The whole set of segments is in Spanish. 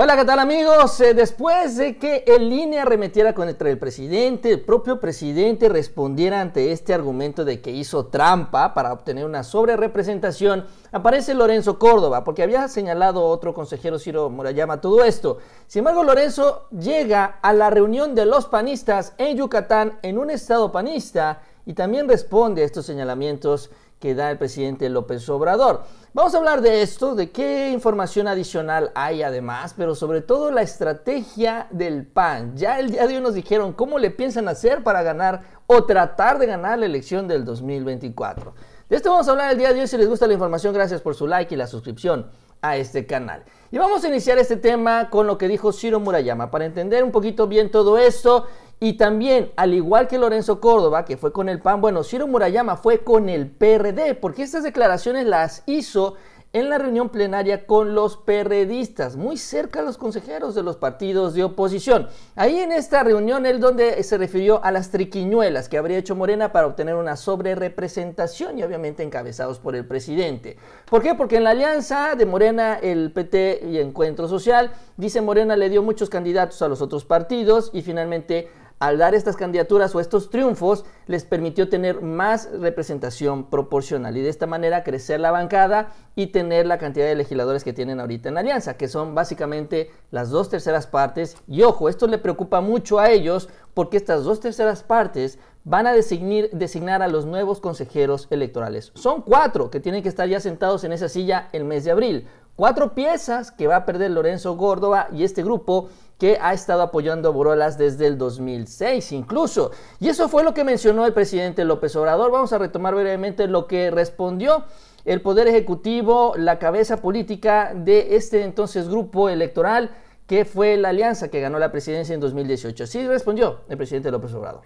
Hola, ¿qué tal amigos? Eh, después de que el INE arremetiera contra el presidente, el propio presidente respondiera ante este argumento de que hizo trampa para obtener una sobrerepresentación, aparece Lorenzo Córdoba, porque había señalado otro consejero Ciro Murayama todo esto. Sin embargo, Lorenzo llega a la reunión de los panistas en Yucatán en un estado panista y también responde a estos señalamientos que da el presidente López Obrador. Vamos a hablar de esto, de qué información adicional hay además, pero sobre todo la estrategia del PAN. Ya el día de hoy nos dijeron cómo le piensan hacer para ganar o tratar de ganar la elección del 2024. De esto vamos a hablar el día de hoy. Si les gusta la información, gracias por su like y la suscripción a este canal. Y vamos a iniciar este tema con lo que dijo Ciro Murayama para entender un poquito bien todo esto y también, al igual que Lorenzo Córdoba, que fue con el PAN, bueno, Ciro Murayama fue con el PRD, porque estas declaraciones las hizo en la reunión plenaria con los perredistas, muy cerca a los consejeros de los partidos de oposición. Ahí en esta reunión, él donde se refirió a las triquiñuelas que habría hecho Morena para obtener una sobrerepresentación y obviamente encabezados por el presidente. ¿Por qué? Porque en la alianza de Morena, el PT y Encuentro Social, dice Morena le dio muchos candidatos a los otros partidos y finalmente al dar estas candidaturas o estos triunfos, les permitió tener más representación proporcional y de esta manera crecer la bancada y tener la cantidad de legisladores que tienen ahorita en la alianza, que son básicamente las dos terceras partes. Y ojo, esto le preocupa mucho a ellos porque estas dos terceras partes van a designar, a los nuevos consejeros electorales. Son cuatro que tienen que estar ya sentados en esa silla el mes de abril. Cuatro piezas que va a perder Lorenzo Córdoba y este grupo que ha estado apoyando a Borolas desde el 2006 incluso. Y eso fue lo que mencionó el presidente López Obrador. Vamos a retomar brevemente lo que respondió el Poder Ejecutivo, la cabeza política de este entonces grupo electoral que fue la alianza que ganó la presidencia en 2018. Así respondió el presidente López Obrador.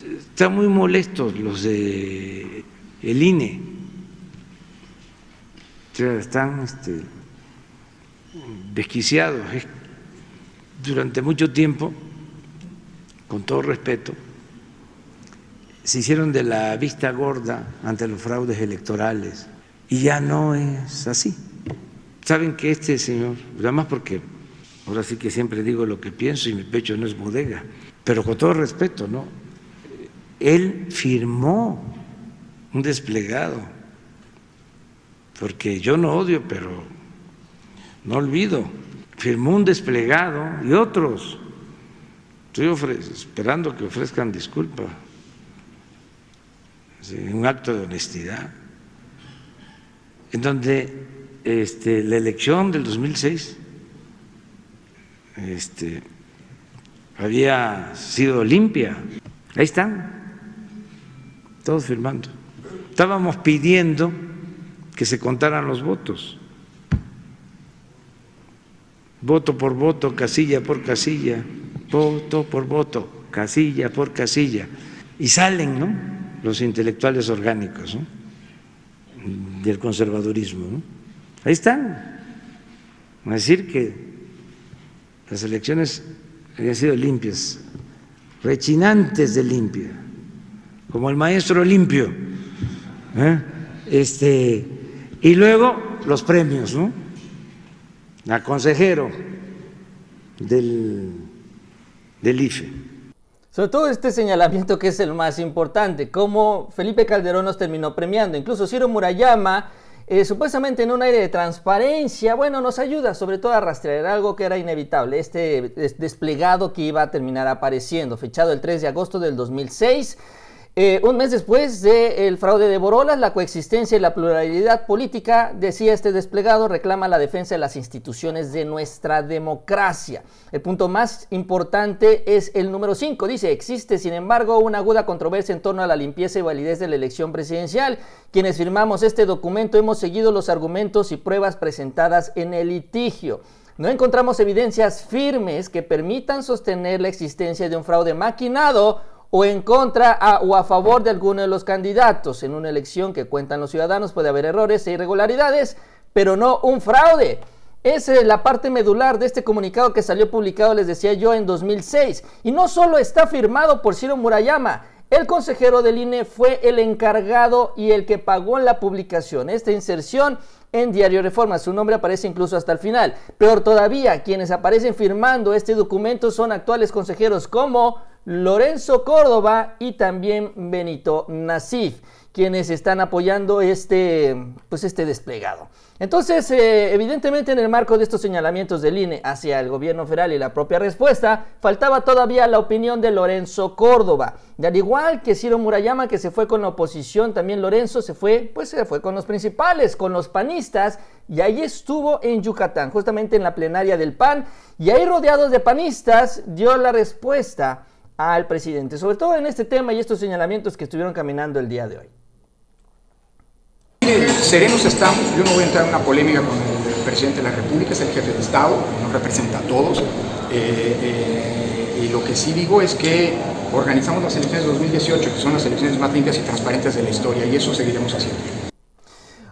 Están muy molestos los de el INE. Están este, desquiciados. Durante mucho tiempo, con todo respeto, se hicieron de la vista gorda ante los fraudes electorales y ya no es así. Saben que este señor, además porque ahora sí que siempre digo lo que pienso y mi pecho no es bodega, pero con todo respeto, ¿no? Él firmó un desplegado, porque yo no odio, pero no olvido, firmó un desplegado y otros. Estoy esperando que ofrezcan disculpa, un acto de honestidad, en donde este, la elección del 2006 este, había sido limpia. Ahí están, todos firmando. Estábamos pidiendo que se contaran los votos voto por voto, casilla por casilla, voto por voto, casilla por casilla. Y salen ¿no? los intelectuales orgánicos del conservadurismo. Ahí están. A decir que las elecciones habían sido limpias, rechinantes de limpia, como el maestro limpio. ¿eh? Este, y luego los premios, ¿no? A consejero del, del IFE. Sobre todo este señalamiento que es el más importante, como Felipe Calderón nos terminó premiando, incluso Ciro Murayama, eh, supuestamente en un aire de transparencia, bueno, nos ayuda sobre todo a rastrear algo que era inevitable, este desplegado que iba a terminar apareciendo, fechado el 3 de agosto del 2006 eh, un mes después del fraude de Borolas, la coexistencia y la pluralidad política, decía este desplegado, reclama la defensa de las instituciones de nuestra democracia. El punto más importante es el número 5. Dice, existe sin embargo una aguda controversia en torno a la limpieza y validez de la elección presidencial. Quienes firmamos este documento hemos seguido los argumentos y pruebas presentadas en el litigio. No encontramos evidencias firmes que permitan sostener la existencia de un fraude maquinado o en contra o a favor de alguno de los candidatos. En una elección que cuentan los ciudadanos puede haber errores e irregularidades, pero no un fraude. Es la parte medular de este comunicado que salió publicado, les decía yo, en 2006. Y no solo está firmado por Ciro Murayama, el consejero del INE fue el encargado y el que pagó la publicación. Esta inserción en Diario Reforma. Su nombre aparece incluso hasta el final. Peor todavía, quienes aparecen firmando este documento son actuales consejeros como Lorenzo Córdoba y también Benito Nasif quienes están apoyando este, pues este desplegado. Entonces, eh, evidentemente en el marco de estos señalamientos del INE hacia el gobierno federal y la propia respuesta, faltaba todavía la opinión de Lorenzo Córdoba. Y al igual que Ciro Murayama, que se fue con la oposición, también Lorenzo se fue, pues se fue con los principales, con los panistas, y ahí estuvo en Yucatán, justamente en la plenaria del PAN, y ahí rodeados de panistas dio la respuesta al presidente, sobre todo en este tema y estos señalamientos que estuvieron caminando el día de hoy. Serenos estamos, yo no voy a entrar en una polémica con el presidente de la República, es el jefe de Estado, nos representa a todos. Eh, eh, y lo que sí digo es que organizamos las elecciones de 2018, que son las elecciones más limpias y transparentes de la historia, y eso seguiremos haciendo.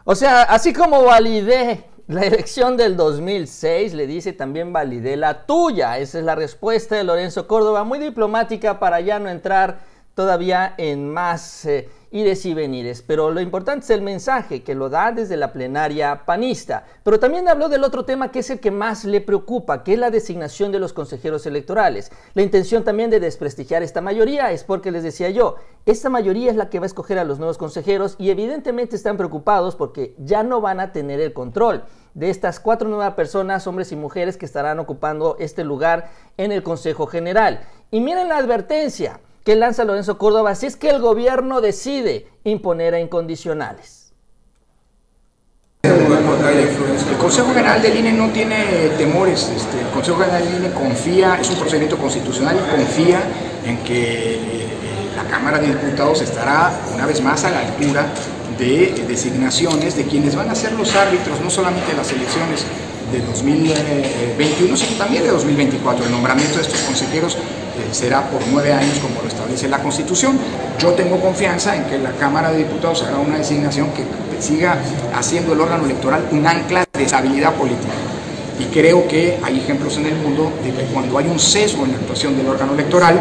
O sea, así como validé la elección del 2006, le dice también validé la tuya. Esa es la respuesta de Lorenzo Córdoba, muy diplomática para ya no entrar todavía en más... Eh, ires y venires, pero lo importante es el mensaje que lo da desde la plenaria panista. Pero también habló del otro tema que es el que más le preocupa, que es la designación de los consejeros electorales. La intención también de desprestigiar esta mayoría es porque les decía yo, esta mayoría es la que va a escoger a los nuevos consejeros y evidentemente están preocupados porque ya no van a tener el control de estas cuatro nuevas personas, hombres y mujeres que estarán ocupando este lugar en el Consejo General. Y miren la advertencia que lanza Lorenzo Córdoba si es que el gobierno decide imponer a incondicionales. El Consejo General del INE no tiene temores, este, el Consejo General del INE confía, es un procedimiento constitucional y confía en que eh, la Cámara de Diputados estará una vez más a la altura de designaciones de quienes van a ser los árbitros, no solamente de las elecciones de 2021, sino también de 2024. El nombramiento de estos consejeros eh, será por nueve años como lo establece la Constitución. Yo tengo confianza en que la Cámara de Diputados haga una designación que siga haciendo el órgano electoral un ancla de estabilidad política. Y creo que hay ejemplos en el mundo de que cuando hay un sesgo en la actuación del órgano electoral,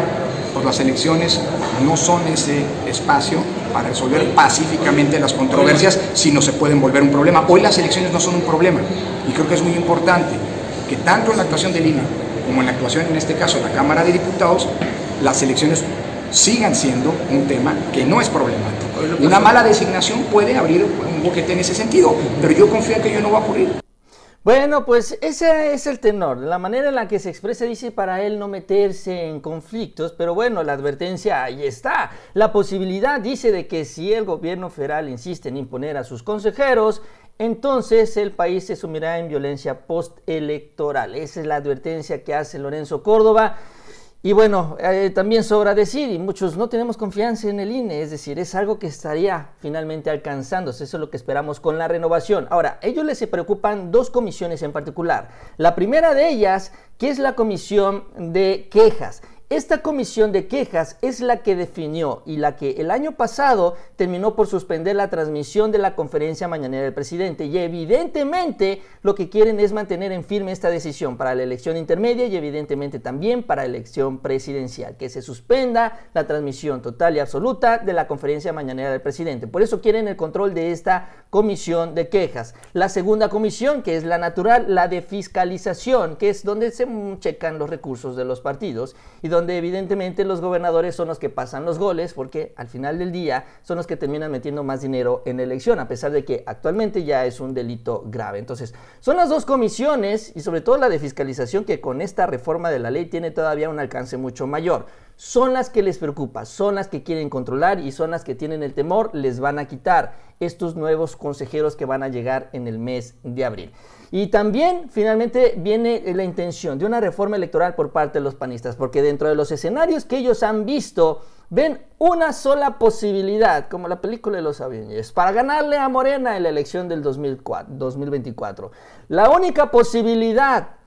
pues las elecciones no son ese espacio para resolver pacíficamente las controversias, sino se pueden volver un problema. Hoy las elecciones no son un problema y creo que es muy importante que tanto en la actuación del INE como en la actuación, en este caso, de la Cámara de Diputados, las elecciones sigan siendo un tema que no es problemático. Una mala designación puede abrir un boquete en ese sentido, pero yo confío en que ello no va a ocurrir. Bueno, pues ese es el tenor. La manera en la que se expresa dice para él no meterse en conflictos, pero bueno, la advertencia ahí está. La posibilidad dice de que si el gobierno federal insiste en imponer a sus consejeros, entonces el país se sumirá en violencia postelectoral. Esa es la advertencia que hace Lorenzo Córdoba. Y bueno, eh, también sobra decir, y muchos no tenemos confianza en el INE, es decir, es algo que estaría finalmente alcanzándose, eso es lo que esperamos con la renovación. Ahora, ellos les preocupan dos comisiones en particular. La primera de ellas, que es la comisión de quejas. Esta comisión de quejas es la que definió y la que el año pasado terminó por suspender la transmisión de la conferencia mañanera del presidente. Y evidentemente lo que quieren es mantener en firme esta decisión para la elección intermedia y evidentemente también para la elección presidencial, que se suspenda la transmisión total y absoluta de la conferencia mañanera del presidente. Por eso quieren el control de esta comisión de quejas. La segunda comisión, que es la natural, la de fiscalización, que es donde se checan los recursos de los partidos y donde evidentemente los gobernadores son los que pasan los goles, porque al final del día son los que terminan metiendo más dinero en la elección, a pesar de que actualmente ya es un delito grave. Entonces, son las dos comisiones y sobre todo la de fiscalización que con esta reforma de la ley tiene todavía un alcance mucho mayor. Son las que les preocupa, son las que quieren controlar y son las que tienen el temor, les van a quitar estos nuevos consejeros que van a llegar en el mes de abril. Y también finalmente viene la intención de una reforma electoral por parte de los panistas, porque dentro de los escenarios que ellos han visto, ven una sola posibilidad, como la película de los Avengers, para ganarle a Morena en la elección del 2024. La única posibilidad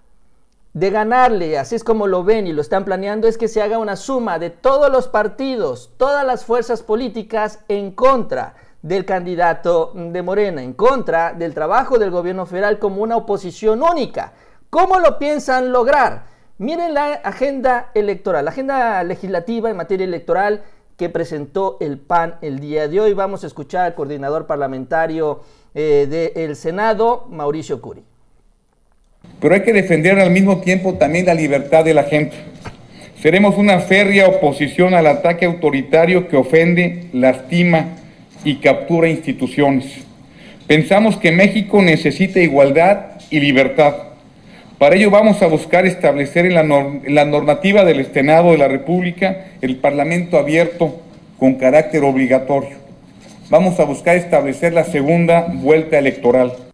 de ganarle, así es como lo ven y lo están planeando, es que se haga una suma de todos los partidos, todas las fuerzas políticas en contra del candidato de Morena, en contra del trabajo del gobierno federal como una oposición única. ¿Cómo lo piensan lograr? Miren la agenda electoral, la agenda legislativa en materia electoral que presentó el PAN el día de hoy. Vamos a escuchar al coordinador parlamentario eh, del Senado, Mauricio Curi. Pero hay que defender al mismo tiempo también la libertad de la gente. Seremos una férrea oposición al ataque autoritario que ofende, lastima y captura instituciones. Pensamos que México necesita igualdad y libertad. Para ello vamos a buscar establecer en la, la, normativa del Senado de la República el Parlamento abierto con carácter obligatorio. Vamos a buscar establecer la segunda vuelta electoral.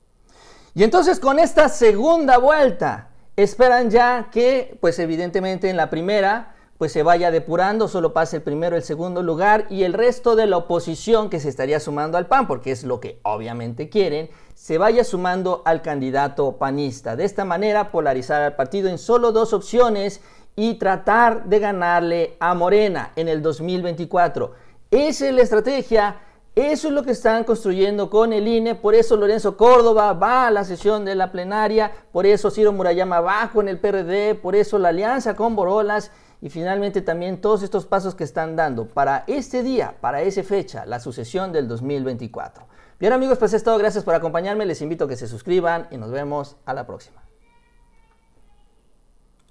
Y entonces con esta segunda vuelta esperan ya que, pues evidentemente en la primera, pues se vaya depurando, solo pase el primero, el segundo lugar y el resto de la oposición que se estaría sumando al PAN, porque es lo que obviamente quieren, se vaya sumando al candidato panista. De esta manera polarizar al partido en solo dos opciones y tratar de ganarle a Morena en el 2024. Esa es la estrategia eso es lo que están construyendo con el INE, por eso Lorenzo Córdoba va a la sesión de la plenaria, por eso Ciro Murayama va con el PRD, por eso la alianza con Borolas. Y finalmente también todos estos pasos que están dando para este día, para esa fecha, la sucesión del 2024. Bien amigos, pues es todo, gracias por acompañarme, les invito a que se suscriban y nos vemos a la próxima.